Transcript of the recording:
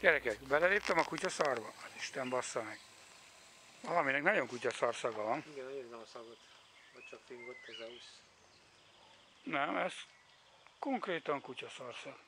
Gyerekek, beleléptem a kutyaszarba? Az Isten bassza meg. Valaminek nagyon kutyaszar szaga van. Igen, nagyon érzem a szagot. Vagy csak fingott az eusz. Nem, ez konkrétan kutyaszar szag.